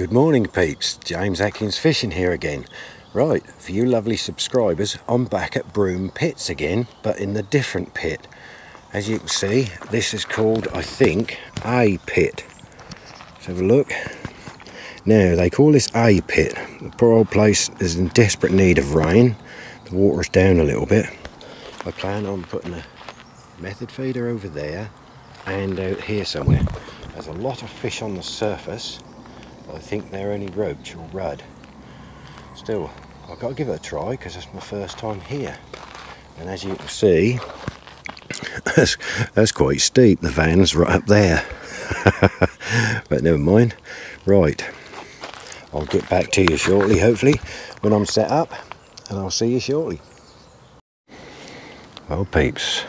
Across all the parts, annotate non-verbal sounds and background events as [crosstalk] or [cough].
Good morning peeps, James Atkins Fishing here again. Right, for you lovely subscribers, I'm back at Broom Pits again, but in the different pit. As you can see, this is called, I think, A Pit. Let's have a look. Now, they call this A Pit. The poor old place is in desperate need of rain. The water's down a little bit. I plan on putting a method feeder over there and out here somewhere. There's a lot of fish on the surface I think they're only roach or rudd. Still, I've got to give it a try because it's my first time here. And as you can see, [laughs] that's, that's quite steep. The van's right up there. [laughs] but never mind. Right, I'll get back to you shortly, hopefully, when I'm set up. And I'll see you shortly. Well, peeps,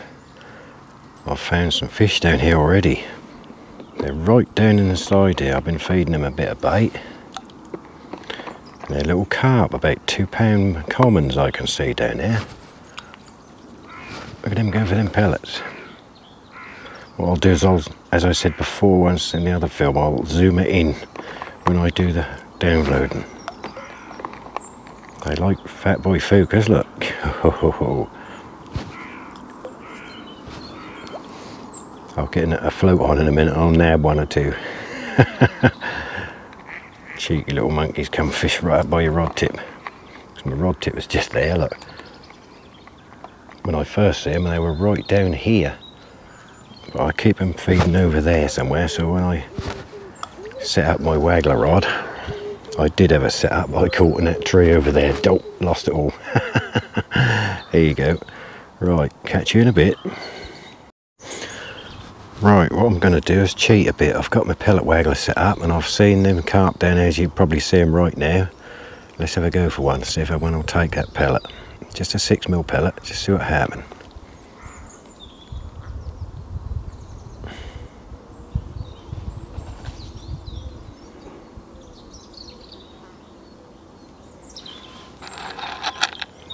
I've found some fish down here already. They're right down in the side here. I've been feeding them a bit of bait. They're little carp, about two pound commons I can see down there. Look at them going for them pellets. What I'll do is I'll, as I said before once in the other film, I'll zoom it in when I do the downloading. They like Fat Boy Fjuka, look. [laughs] I'll get a float on in a minute. I'll nab one or two. [laughs] Cheeky little monkeys come fish right up by your rod tip. My rod tip was just there, look. When I first see them, they were right down here. But I keep them feeding over there somewhere, so when I set up my waggler rod, I did have a set up, I caught in that tree over there. Don't, lost it all. [laughs] there you go. Right, catch you in a bit. Right, what I'm going to do is cheat a bit. I've got my pellet waggler set up and I've seen them carp down there as you probably see them right now. Let's have a go for one, see if anyone will take that pellet. Just a 6mm pellet, just see what happens.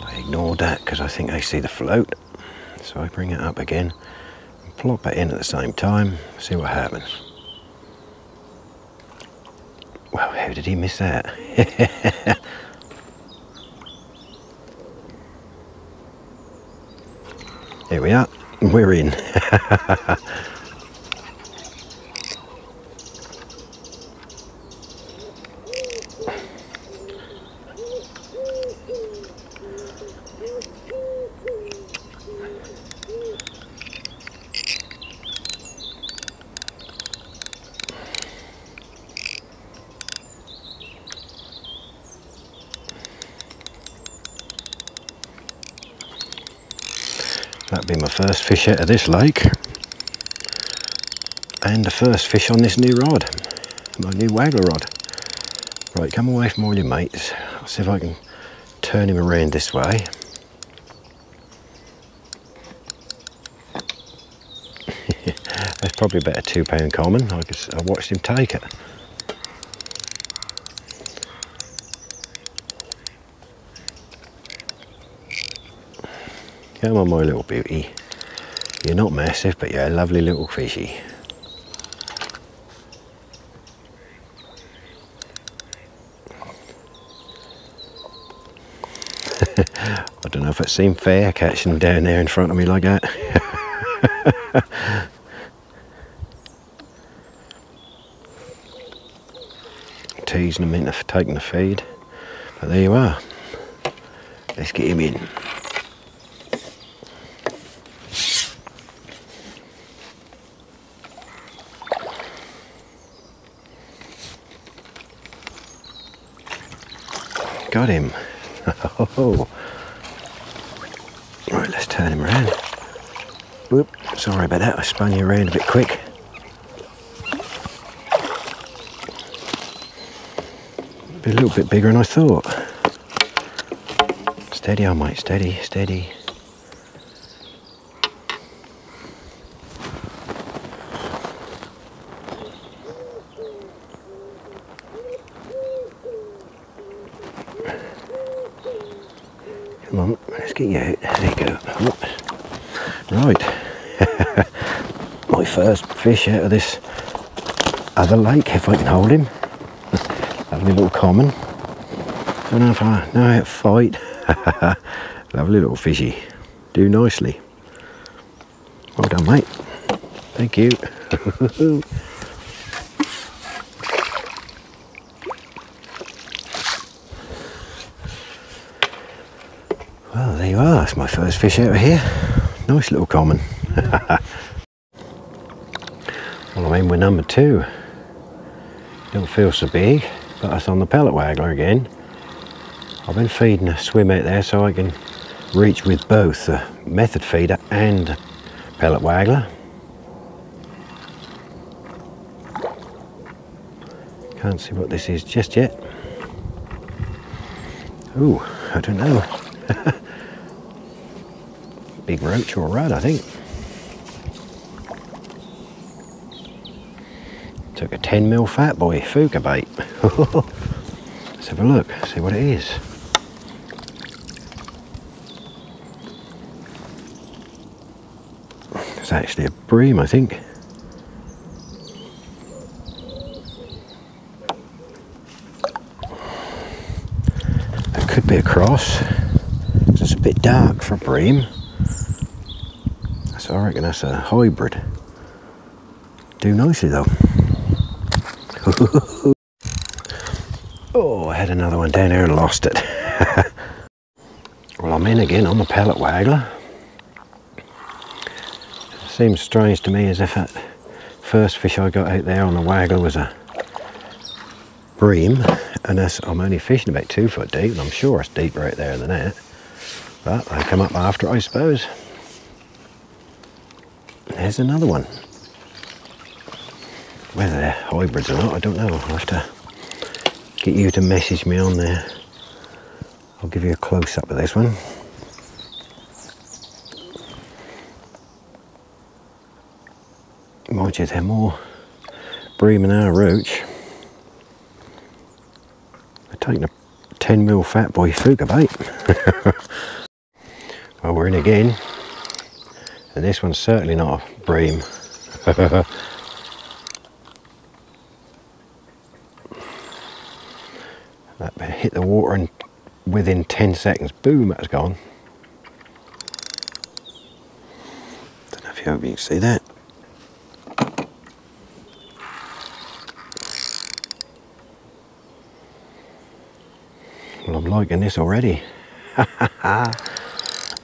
I ignored that because I think I see the float. So I bring it up again plop it in at the same time, see what happens. Well, how did he miss that? [laughs] Here we are, we're in. [laughs] That'll be my first fish out of this lake. And the first fish on this new rod, my new waggler rod. Right, come away from all your mates. I'll see if I can turn him around this way. [laughs] That's probably about a two pound common. I, just, I watched him take it. Come on my little beauty. You're not massive, but you're a lovely little fishy. [laughs] I don't know if it seemed fair catching them down there in front of me like that. [laughs] Teasing them into taking the feed. But there you are. Let's get him in. Got him. [laughs] Oh. Right, let's turn him around. Whoop, sorry about that, I spun you around a bit quick. A little bit bigger than I thought. Steady on, mate, steady, steady. Come on, let's get you out. There you go. Right. My first fish out of this other lake, if I can hold him. Lovely little common. Don't know if I know how to fight. [laughs] Lovely little fishy. Do nicely. Well done, mate. Thank you. [laughs] well, there you are. That's my first fish out of here. Nice little common. [laughs] mean, we're number two. Don't feel so big, but that's on the pellet waggler again. I've been feeding a swim out there so I can reach with both the method feeder and pellet waggler. Can't see what this is just yet. Ooh, I don't know. [laughs] Big roach or rudd, I think. Took a 10 mil fat boy Fjuka bait. [laughs] Let's have a look, see what it is. It's actually a bream, I think. It could be a cross. It's a bit dark for bream. So I reckon that's a hybrid. Do nicely though. [laughs] oh, I had another one down there and lost it. [laughs] well, I'm in again. On the pellet waggler. Seems strange to me as if that first fish I got out there on the waggler was a bream. And I'm only fishing about two foot deep and I'm sure it's deeper out there than that. But they come up after I suppose. There's another one. Whether hybrids or not I don't know I'll have to get you to message me on there I'll give you a close-up of this one Mind you, they're more bream than our roach. They're taking a 10 mil fat boy Fjuka bait. [laughs] well, we're in again. And this one's certainly not a bream. [laughs] that hit the water and within 10 seconds, boom, that's gone. Don't know if you can see that. Well, I'm liking this already. [laughs]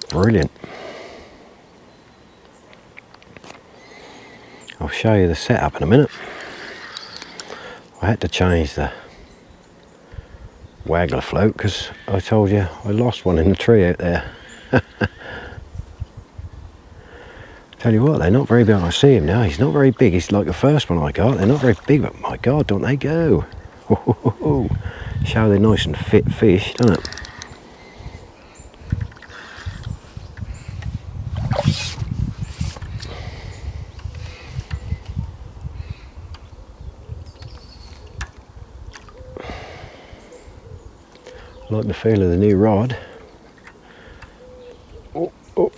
Brilliant. I'll show you the setup in a minute. I had to change the waggler float because I told you I lost one in the tree out there. [laughs] Tell you what, they're not very big. I see him now. He's not very big. He's like the first one I got. They're not very big, but my God, don't they go? [laughs] Show they're nice and fit fish, don't it? Feel of the new rod. Oh, oh.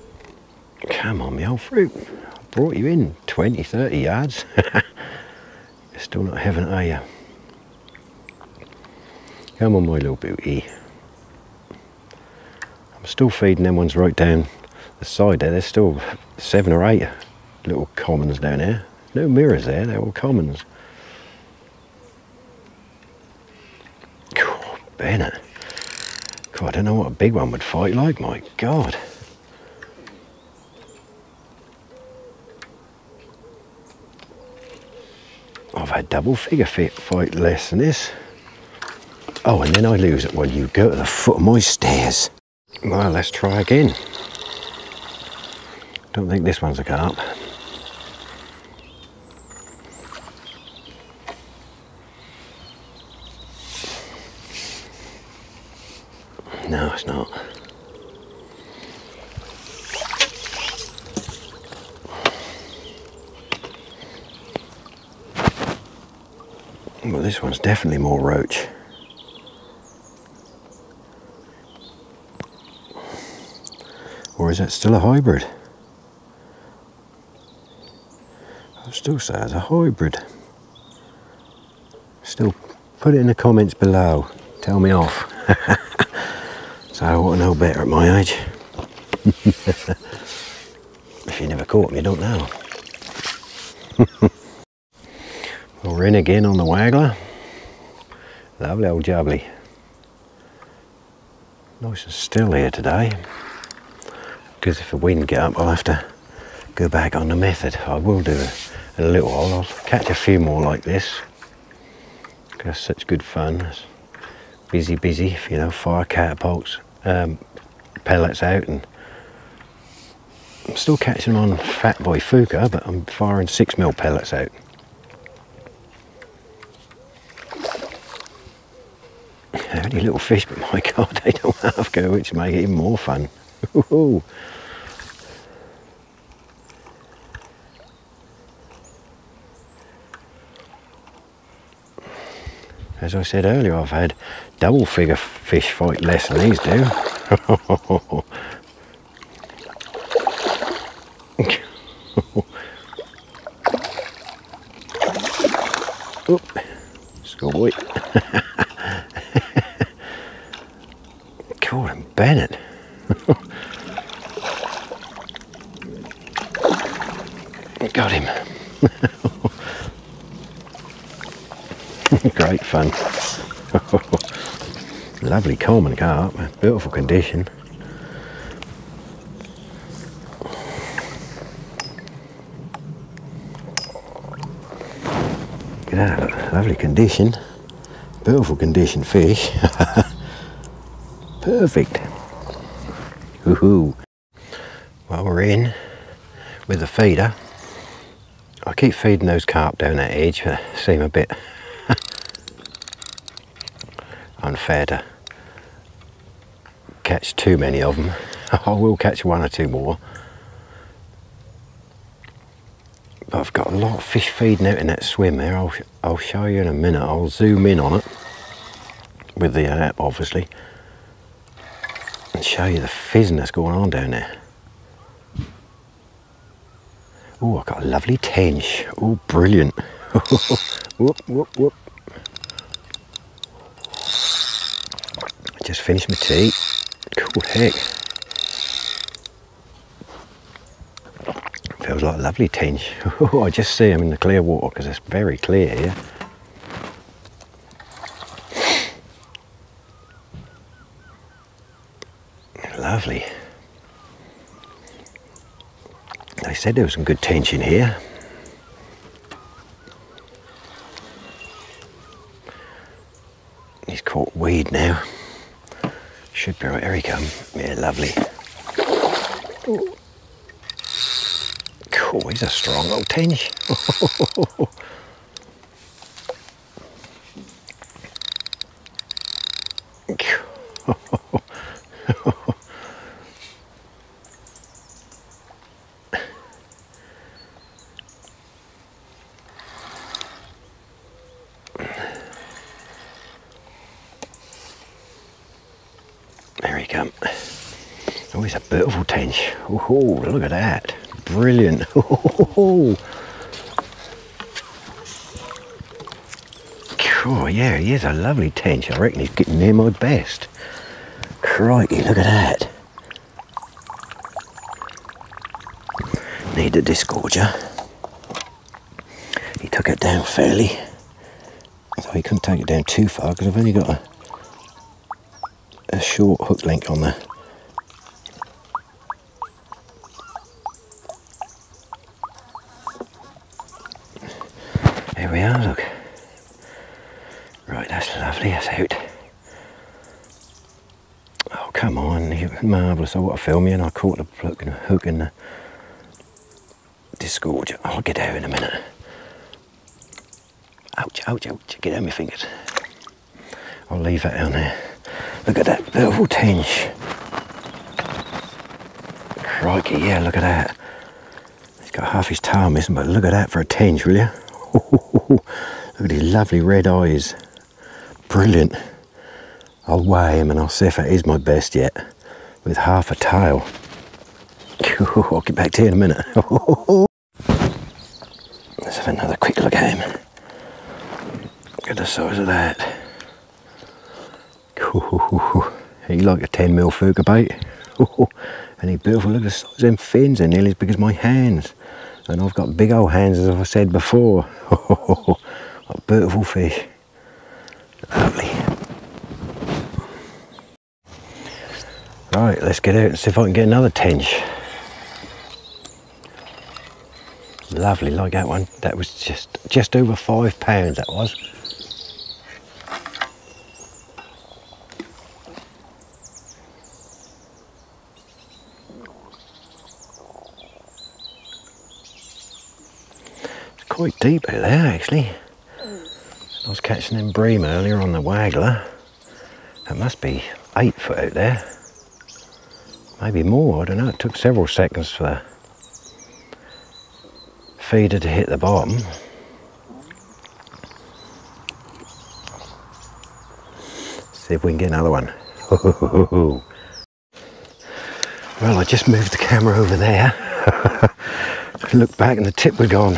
Come on, me old fruit. I brought you in 20, 30 yards. [laughs] You're still not having it, are you? Come on, my little beauty. I'm still feeding them ones right down the side there. There's still seven or eight little commons down there. No mirrors there, they're all commons. Bennett. God, I don't know what a big one would fight like, my God. I've had double figure fit fight less than this. Oh, and then I lose it while you go to the foot of my stairs. Well, let's try again. Don't think this one's a carp it's not. Well, this one's definitely more roach. Or is that still a hybrid? I still say it's a hybrid. Still Put it in the comments below. Tell me off. [laughs] so I want to know better at my age. [laughs] if you never caught me, you don't know. [laughs] well, we're in again on the waggler. Lovely old jubbly. Nice and still here today. Because if the wind get up, I'll have to go back on the method. I will do a, a little while. I'll catch a few more like this. That's such good fun. It's busy, busy, you know, fire catapults, um, pellets out and I'm still catching on Fat Boy Fjuka, but I'm firing six mil pellets out. Only little fish, but my [laughs] God, they don't have go, which make it even more fun. As I said earlier, I've had double figure fish fight less than these do. [laughs] Oop, schoolboy. [laughs] Him, Bennett. [laughs] Got him. [laughs] Great fun. [laughs] Lovely common carp, beautiful condition. Look at that, lovely condition. Beautiful condition fish. Perfect. Woohoo. Well, we're in with the feeder. I keep feeding those carp down that edge, but seem a bit [laughs] unfair to catch too many of them. [laughs] I will catch one or two more. But I've got a lot of fish feeding out in that swim there. I'll, I'll show you in a minute. I'll zoom in on it with the app obviously show you the fizziness going on down there. Oh, I've got a lovely tench. Oh, brilliant. [laughs] whoop, whoop, whoop. I Just finished my tea. Cool heck. Feels like a lovely. Oh, [laughs] I just see them in the clear water because it's very clear here. Lovely. They said there was some good tension here. He's caught weed now. Should be right. Here he comes. Yeah, lovely. Oh, oh he's a strong old tinge. [laughs] There he come. Oh, he's a Oh, look at that. Brilliant. [laughs] Oh, oh, yeah, he is a lovely tench. I reckon he's getting near my best. Crikey, look at that. Need a disgorger. He took it down fairly. So he couldn't take it down too far because I've only got a a short hook link on there. There we are, look. Right, that's out. Oh, come on, marvellous. Oh, I want to film you and I caught the hook in the disgorge. I'll get out in a minute. Ouch, ouch, ouch, get out my fingers. I'll leave that down there. Look at that beautiful tinge. Crikey, yeah, look at that. He's got half his tail missing, but look at that for a tinge, will you? [laughs] look at his lovely red eyes. Brilliant. I'll weigh him and I'll see if it is my best yet. With half a tail. [laughs] I'll get back to you in a minute. [laughs] Let's have another quick look at him. Look at the size of that. [laughs] He like a 10 mil Fjuka bait. and he beautiful, look at the size of them fins, they're nearly as big as my hands. And I've got big old hands as I said before. what beautiful fish. Lovely. Right, let's get out and see if I can get another tench. Lovely, like that one. That was just just over five pounds. That was. It's quite deep out there, actually. Catching them bream earlier on the waggler. That must be eight foot out there. Maybe more, I don't know. It took several seconds for the feeder to hit the bottom. See if we can get another one. [laughs] well, I just moved the camera over there. [laughs] Look back and the tip was gone.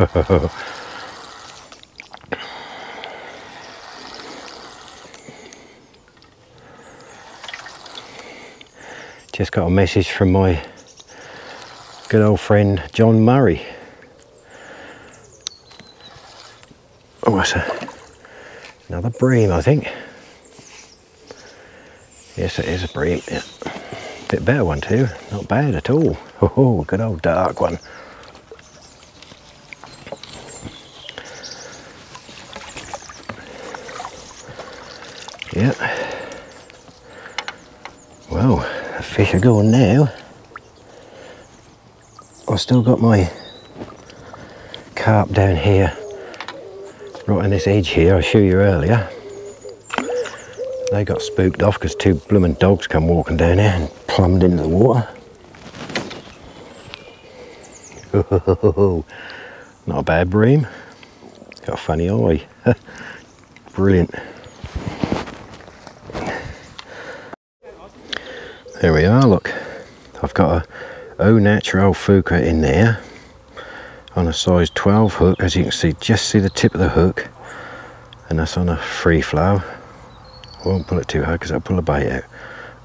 [laughs] just got a message from my good old friend John Murray. Oh, that's a, another bream, I think. Yes, it is a bream. Yeah. Bit better one too. Not bad at all. [laughs] Oh, good old dark one. Yep. Well, the fish are going now. I've still got my carp down here, right on this edge here I showed you earlier. They got spooked off because two blooming dogs come walking down here and plumbed into the water. [laughs] Not a bad bream. Got a funny eye. [laughs] Brilliant. There we are, look. I've got a au naturel Fjuka in there on a size 12 hook. As you can see just see the tip of the hook and that's on a free flow. I won't pull it too hard because I'll pull the bait out.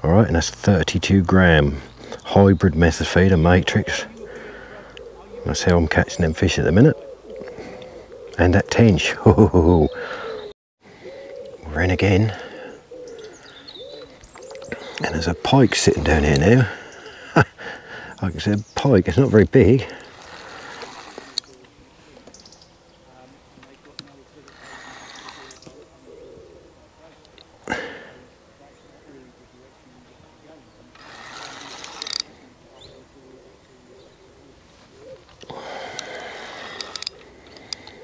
Alright and that's 32 gram hybrid method feeder matrix. That's how I'm catching them fish at the minute. And that tench [laughs] Oh, we're in again there's a pike sitting down here now like [laughs] I said, pike, it's not very big.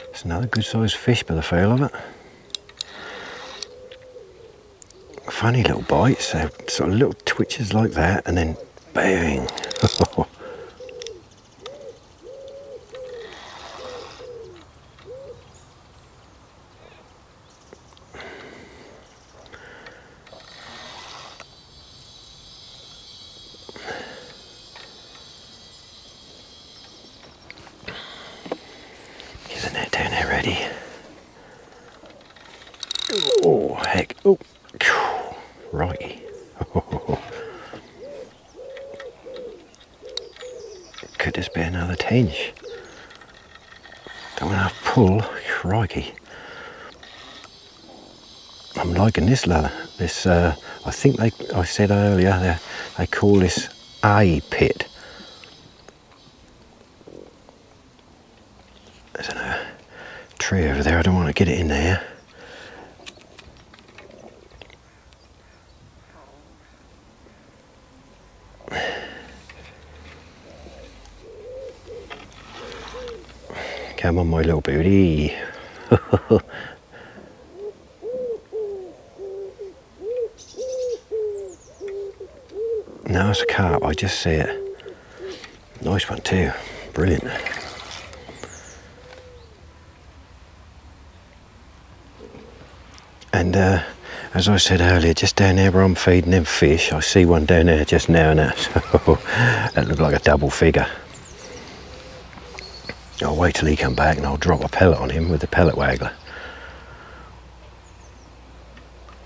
It's another good sized fish by the feel of it. Funny little bites, so sort of little twitches like that and then bang. [laughs] Get the net down there ready. Oh, heck. Oh, righty. Could this be another tinge? Don't want to pull. Crikey. I'm liking this leather. This, uh, I think they, I said earlier, they, they call this A pit. There's a tree over there. I don't want to get it in there. Come on, my little booty. [laughs] a carp. I just see it. Nice one too. Brilliant. And uh, as I said earlier, just down there where I'm feeding them fish, I see one down there just now and [laughs] that, that looked like a double figure. I'll wait till he come back and I'll drop a pellet on him with the pellet waggler.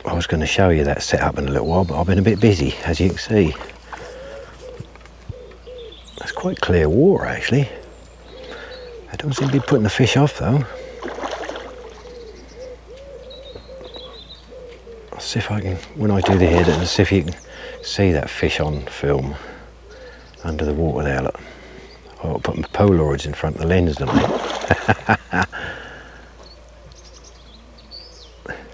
I was going to show you that setup in a little while, but I've been a bit busy, as you can see. Quite clear water, actually. I don't seem to be putting the fish off, though. I'll see if I can, when I do the head, I'll see if you can see that fish on film under the water there, look. Oh, I'll put my Polaroids in front of the lens don't tonight. [laughs]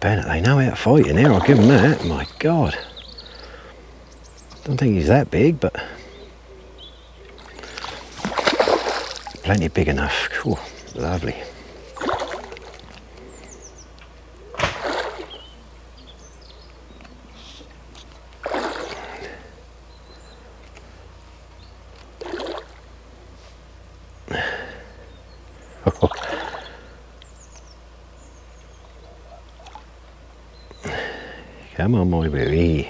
Bennett, they know how to fight in here, I'll give them that. My God. I don't think he's that big, but plenty big enough. Cool, lovely. [laughs] Come on, my baby.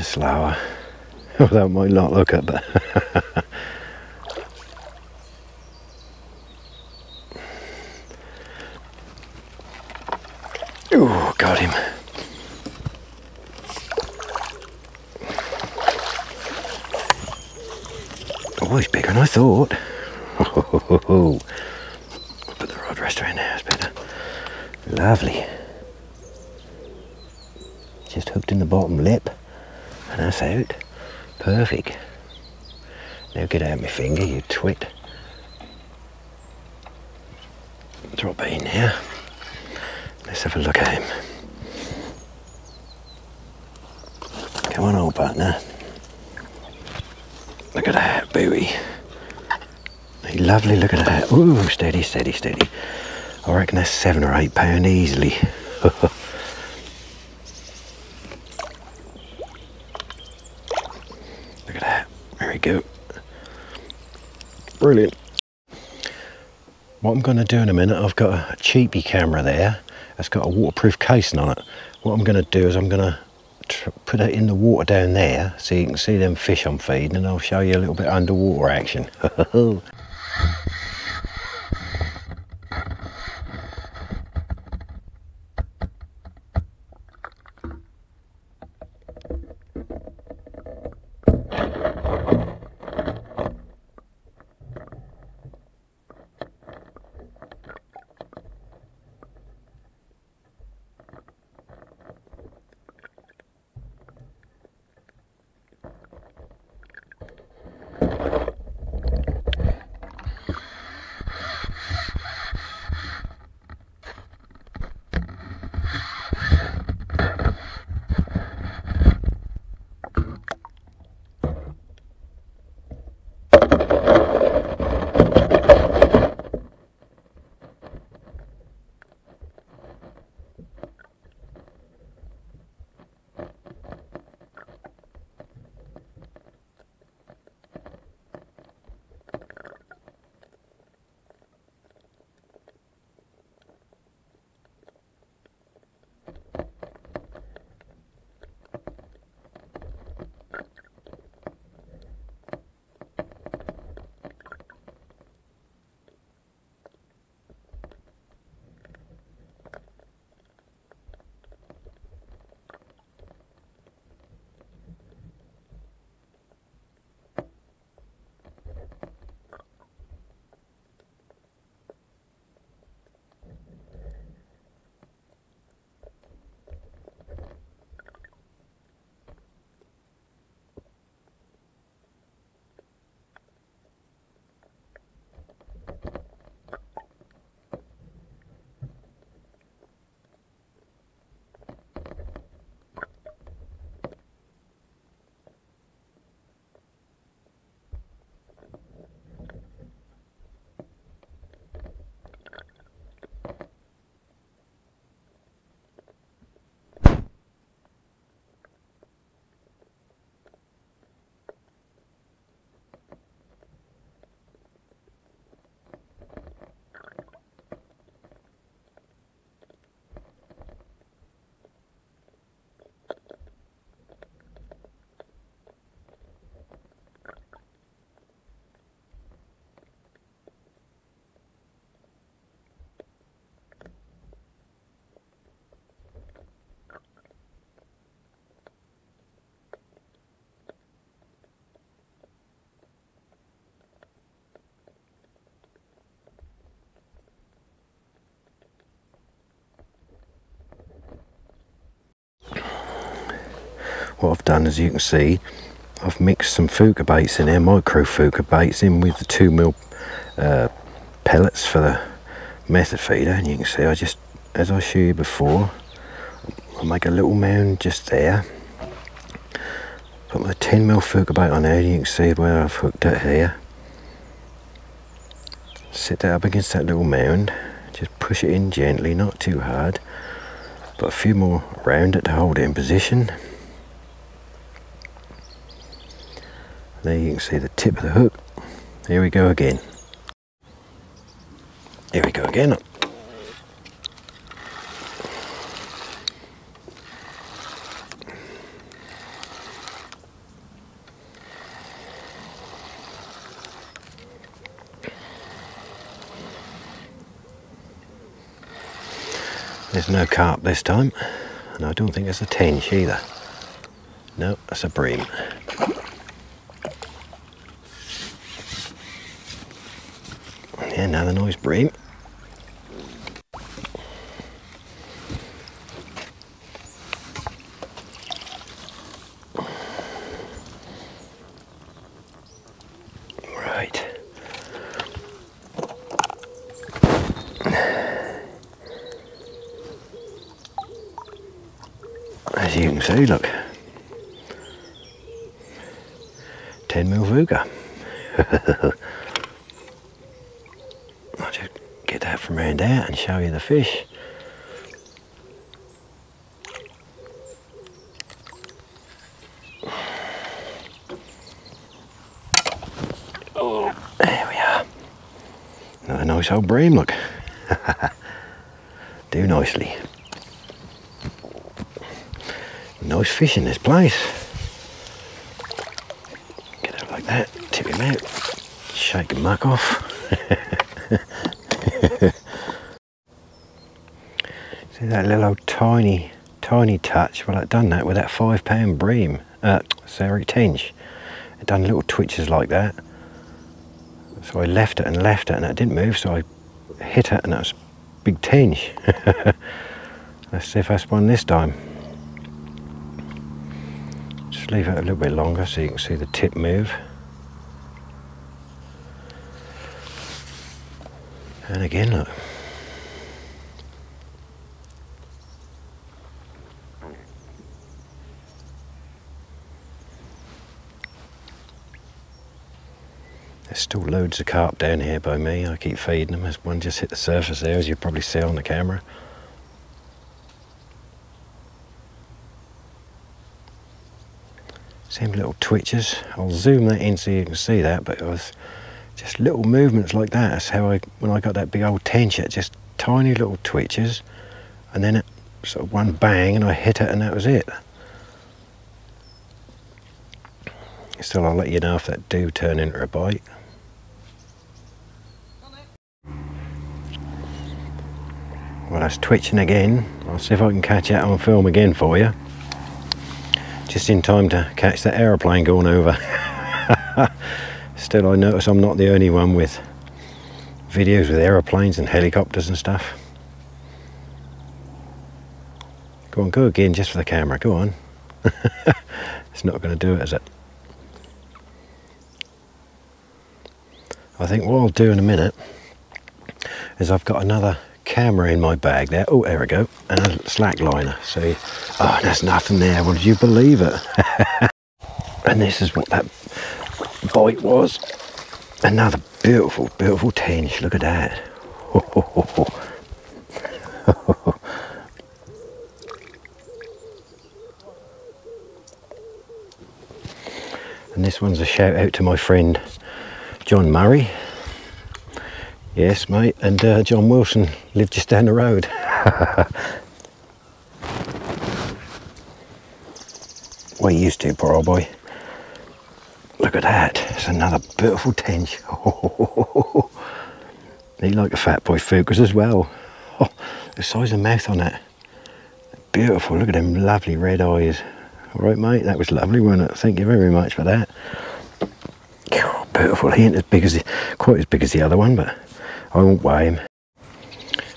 Yeah, slower. Although it might not look it, but... oh, got him. Oh, he's bigger than I thought. Oh, [laughs] Put the rod rester in there, it's better. Lovely. Just hooked in the bottom lip, out. Perfect. Now get out my finger, you twit. Drop it in here. Let's have a look at him. Come on, old partner. Look at that buoy. Lovely, look at that. Ooh, steady, steady, steady. I reckon that's seven or eight pound easily. [laughs] look at that. There we go. Brilliant. What I'm going to do in a minute, I've got a cheapy camera there. It's got a waterproof casing on it. What I'm going to do is I'm going to put it in the water down there so you can see them fish I'm feeding and I'll show you a little bit underwater action. [laughs] what I've done, as you can see, I've mixed some Fjuka baits in there, micro Fjuka baits in with the 2 mil uh, pellets for the method feeder. And you can see I just, as I showed you before, I make a little mound just there. Put my 10 mil Fjuka bait on there, you can see where I've hooked it here. Sit that up against that little mound, just push it in gently, not too hard. Put a few more around it to hold it in position. There you can see the tip of the hook. Here we go again. Here we go again. There's no carp this time, and I don't think it's a tench either. No, that's a bream. Yeah, another nice bream. Right. As you can see, look. 10 mil Fjuka. [laughs] I'll just get that from around there and show you the fish. There we are. Another nice old bream, look. [laughs] Do nicely. Nice fish in this place. Get it like that, tip him out, shake the muck off. [laughs] [laughs] See that little tiny, tiny touch? Well, I've done that with that five pound bream, uh, sorry, tench. It done little twitches like that. So I left it and left it and it didn't move, so I hit it and that was big tench. [laughs] Let's see if that's one this time. Just leave it a little bit longer so you can see the tip move. And again, look. There's still loads of carp down here by me. I keep feeding them. As one just hit the surface there, as you probably see on the camera. Same little twitches. I'll zoom that in so you can see that, but it was just little movements like that. That's how I, when I got that big old tench, just tiny little twitches, and then it sort of one bang, and I hit it, and that was it. Still, I'll let you know if that do turn into a bite. Well, that's twitching again. I'll see if I can catch that on film again for you. Just in time to catch that aeroplane going over. [laughs] Still, I notice I'm not the only one with videos with aeroplanes and helicopters and stuff. Go on, go again just for the camera, go on. [laughs] it's not going to do it, is it? I think what I'll do in a minute is I've got another camera in my bag there. Oh, there we go. And a slack liner. See, oh, there's nothing there. Would you believe it? [laughs] and this is what that bite was. Another beautiful, beautiful tench. Look at that. [laughs] and this one's a shout out to my friend John Murray. Yes, mate, and uh, John Wilson lived just down the road. [laughs] he used to, poor old boy. Look at that, it's another beautiful tench. [laughs] he like a fat boy focus as well. Oh, [laughs] the size of mouth on that. Beautiful, look at them lovely red eyes. All right, mate, that was lovely, wasn't it? Thank you very much for that. Oh, beautiful, he ain't as big as, the, quite as big as the other one, but I won't weigh him.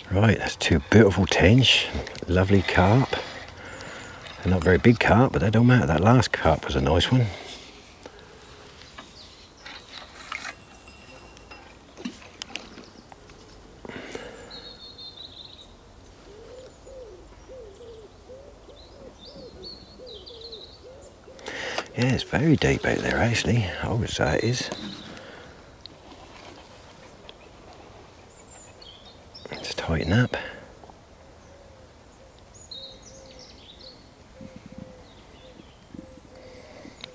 Right, that's two beautiful tench, lovely carp. They're not very big carp, but they don't matter. That last carp was a nice one. Yeah, it's very deep out there actually. I would say it is. Let's tighten up.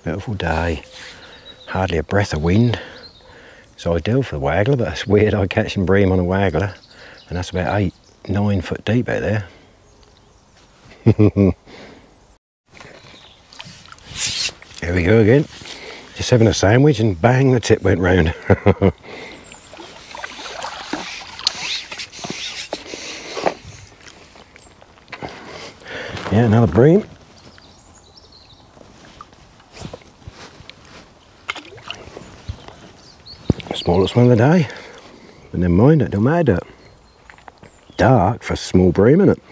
Beautiful day. Hardly a breath of wind. It's ideal for the waggler, but it's weird I catch some bream on a waggler. And that's about eight, nine foot deep out there. [laughs] Here we go again. Just having a sandwich and bang, the tip went round. [laughs] yeah, another bream. Smallest one of the day. But never mind, it don't matter. Dark for a small bream, isn't it?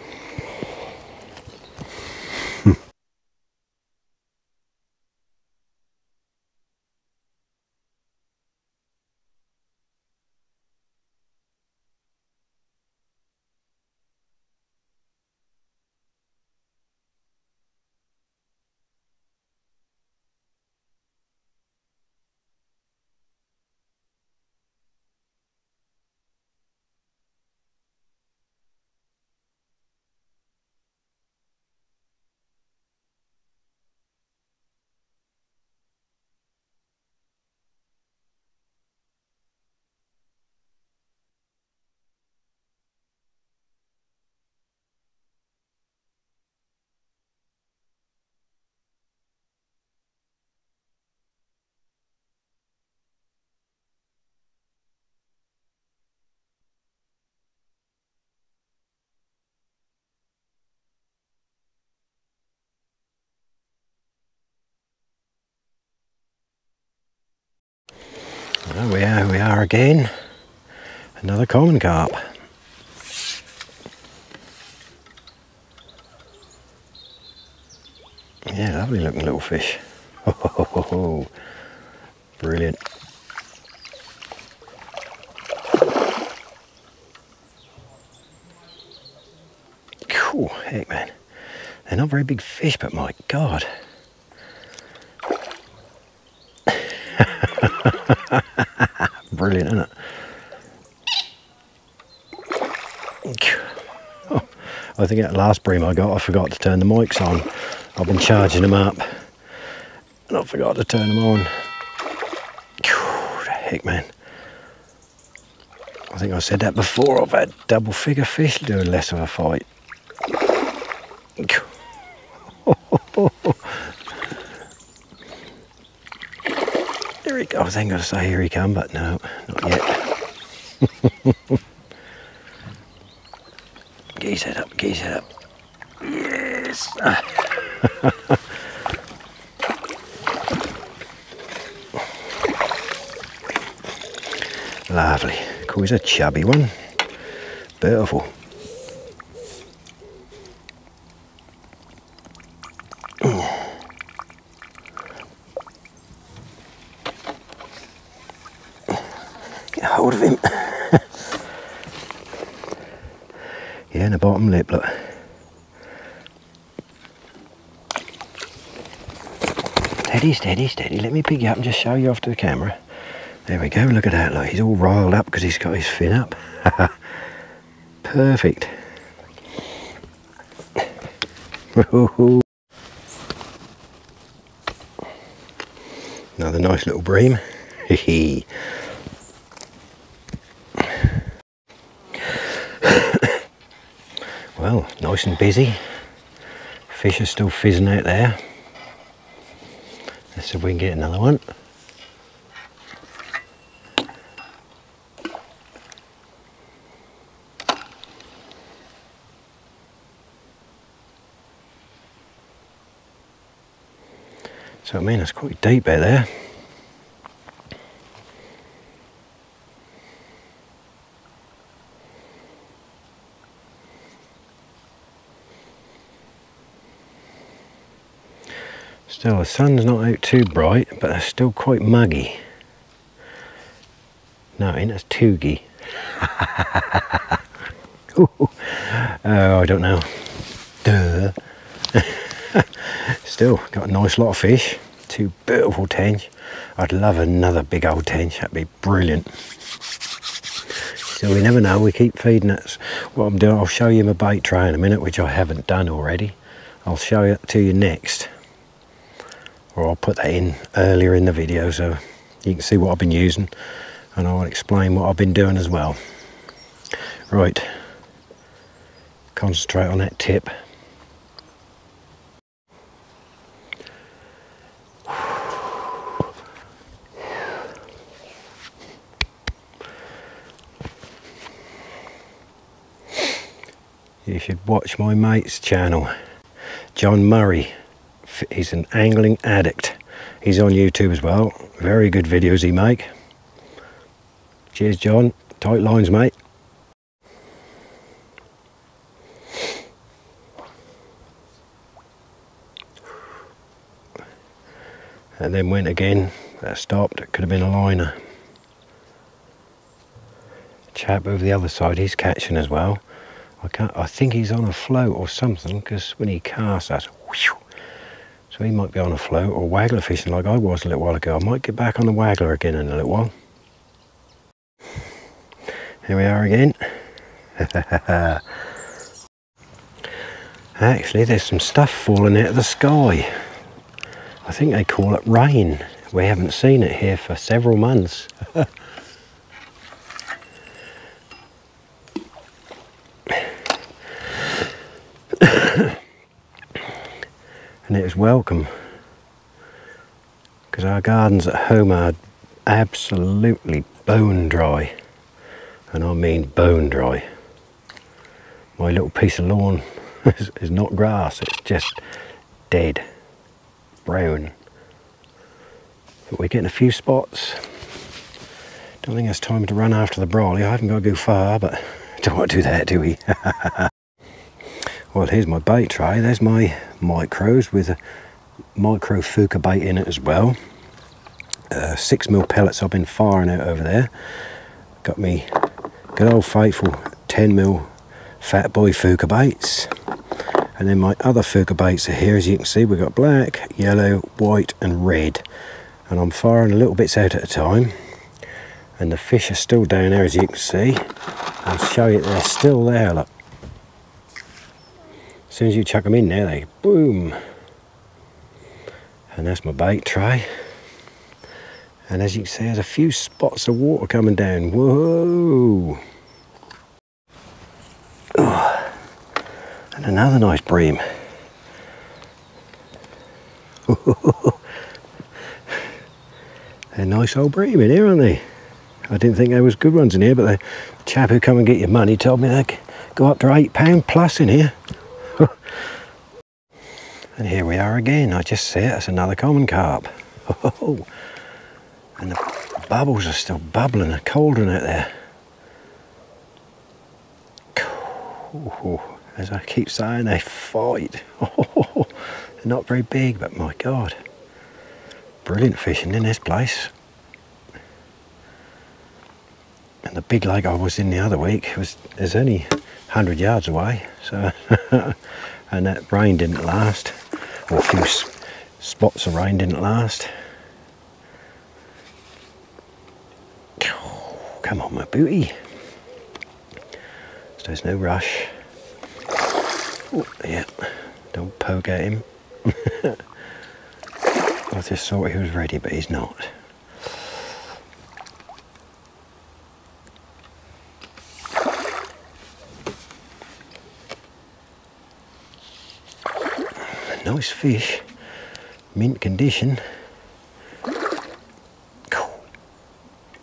We are, again. Another common carp. Yeah, lovely looking little fish. Oh, [laughs] brilliant. Cool, heck man. They're not very big fish, but my God. [laughs] Brilliant, isn't it? Oh, I think that last bream I got, I forgot to turn the mics on. I've been charging them up and I forgot to turn them on. The heck, man. I think I said that before. I've had double figure fish doing less of a fight. [laughs] Here he. I going to say here he come, but no, not yet. [laughs] Gaze it up, gaze it up. Yes. [laughs] Lovely. Cool, he's a chubby one. Beautiful. Get hold of him. yeah, in the bottom lip, look. Steady, steady. Let me pick you up and just show you off to the camera. There we go, look at that, look. He's all riled up because he's got his fin up. [laughs] Perfect. [laughs] Another nice little bream. [laughs] well, nice and busy. Fish are still fizzing out there. Let's see if we can get another one. So I mean it's quite deep out there. Still, the sun's not out too bright, but it's still quite muggy. No, ain't that's toogie. [laughs] oh, I don't know. Duh. [laughs] Still, got a nice lot of fish. Two beautiful tench. I'd love another big old tench. That'd be brilliant. So we never know. We keep feeding it. What I'm doing, I'll show you my bait tray in a minute, which I haven't done already. I'll show it to you next or I'll put that in earlier in the video so you can see what I've been using and I'll explain what I've been doing as well. Right, concentrate on that tip. You should watch my mate's channel, John Murray he's an angling addict. He's on YouTube as well. Very good videos he make. Cheers, John. Tight lines, mate. And then went again. That stopped. It could have been a liner. Chap over the other side, he's catching as well. I can't. I think he's on a float or something because when he casts, that's whoosh, so he might be on a float or waggler fishing like I was a little while ago. I might get back on the waggler again in a little while. Here we are again. [laughs] Actually, there's some stuff falling out of the sky. I think they call it rain. We haven't seen it here for several months. [laughs] and it was welcome. Because our gardens at home are absolutely bone dry. And I mean bone dry. My little piece of lawn [laughs] is, is not grass it's just dead. Brown. But we're getting a few spots. Don't think it's time to run after the brolly. I haven't got to go far but [laughs] don't want to do that do we [laughs] Well, here's my bait tray. There's my micros with a micro Fjuka bait in it as well. Uh, six mil pellets I've been firing out over there. Got me good old faithful 10 mil fat boy Fjuka baits. And then my other Fjuka baits are here. As you can see, we've got black, yellow, white and red. And I'm firing a little bits out at a time. And the fish are still down there, as you can see. I'll show you they're still there, look soon as you chuck them in there, they boom. And that's my bait tray. And as you can see, there's a few spots of water coming down. Whoa! Oh. And another nice bream. a nice old bream in here, aren't they? I didn't think there was good ones in here, but the chap who come and get your money told me they go up to eight pound plus in here. [laughs] and here we are again. I just see it. It's another common carp. [laughs] Oh, and the bubbles are still bubbling. A cauldron out there. as I keep saying, they fight. [laughs] they're not very big, but my God. Brilliant fishing in this place. And the big lake I was in the other week was is only 100 yards away so [laughs] and that rain didn't last. Or a few spots of rain didn't last. Come on my booty so there's no rush. Oh, yeah don't poke at him. [laughs] I just thought he was ready but he's not nice fish, mint condition.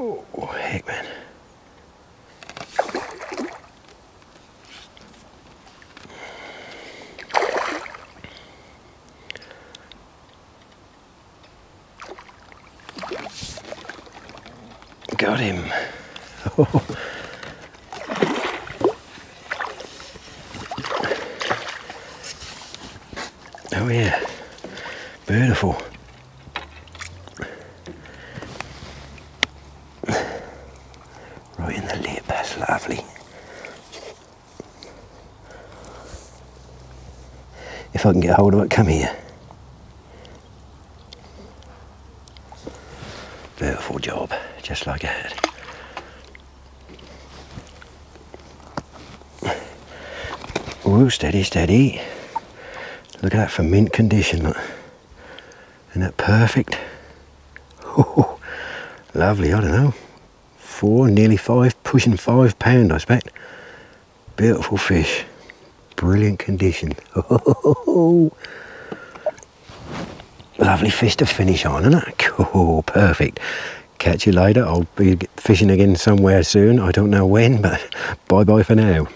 Oh, heck man. Got him. [laughs] Oh. Beautiful. Right in the lip, that's lovely. If I can get hold of it, come here. Beautiful job, just like that. Ooh, steady, steady. Look at that for mint condition. Look. Isn't that perfect? Oh, [laughs] lovely, I don't know. Four, nearly five, pushing five pound, I expect. Beautiful fish. Brilliant condition. [laughs] Lovely fish to finish on, isn't it? [laughs] Cool, perfect. Catch you later. I'll be fishing again somewhere soon. I don't know when, but [laughs] bye-bye for now.